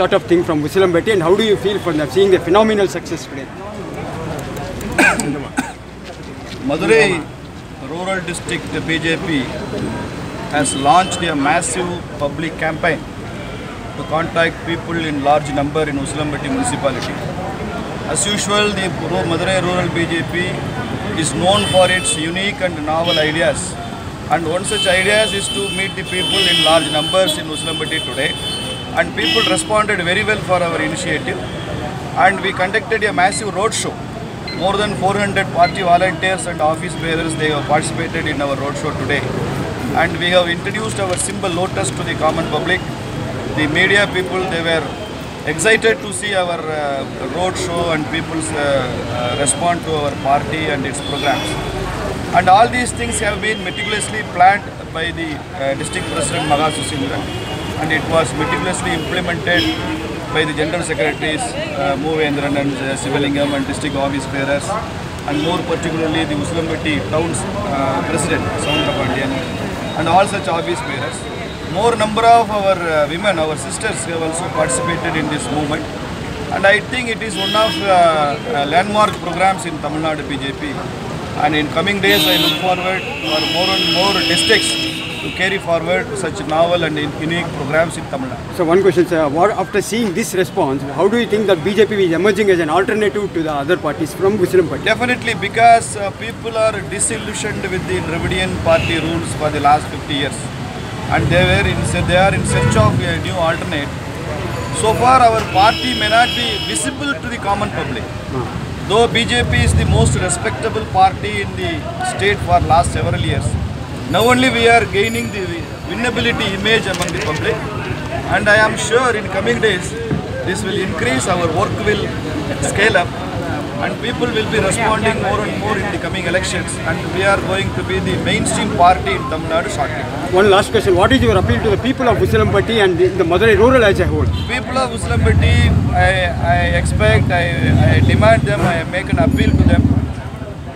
sort of thing from Usilampatti and how do you feel for them seeing the phenomenal success today? Madurai Rural District BJP has launched a massive public campaign to contact people in large number in Usilampatti municipality. As usual, the Madurai Rural BJP is known for its unique and novel ideas. And one such ideas is to meet the people in large numbers in Usilampatti today. And people responded very well for our initiative. And we conducted a massive road show more than 400 party volunteers and office bearers they have participated in our roadshow today. And we have introduced our symbol lotus to the common public. The media people they were excited to see our uh, roadshow and people's uh, uh, respond to our party and its programs. And all these things have been meticulously planned by the uh, district president Susindra and it was meticulously implemented by the general secretaries uh, and uh, Sivalingam and district office bearers and more particularly the Usilampatti town's uh, president Soundra Pandian and all such office bearers. More number of our uh, women, our sisters have also participated in this movement and I think it is one of uh, uh, landmark programs in Tamil Nadu BJP and in coming days I look forward for more and more districts to carry forward such novel and unique programs in Tamil Nadu. So one question, sir. What, after seeing this response, how do you think that BJP is emerging as an alternative to the other parties from Usilampatti? Definitely, because uh, people are disillusioned with the Dravidian party rules for the last 50 years, and they were in they are in search of a new alternate. So far, our party may not be visible to the common public. Though BJP is the most respectable party in the state for last several years, now only we are gaining the winnability image among the public, and I am sure in coming days this will increase. Our work will scale up, and people will be responding more and more in the coming elections, and we are going to be the mainstream party in Tamil Nadu shortly. One last question. What is your appeal to the people of Usilampatti and the, the Madurai rural as a whole? People of Usilampatti, I, I expect, I, I demand them, I make an appeal to them.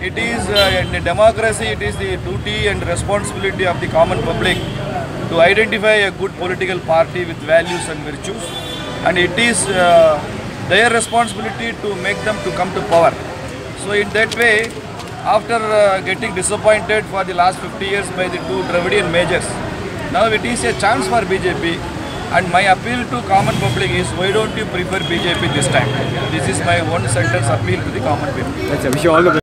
It is uh, in a democracy, it is the duty and responsibility of the common public to identify a good political party with values and virtues, and it is uh, their responsibility to make them to come to power. So in that way, after uh, getting disappointed for the last 50 years by the two Dravidian majors, now it is a chance for BJP and my appeal to common public is why don't you prefer BJP this time? This is my one sentence appeal to the common people. That's a.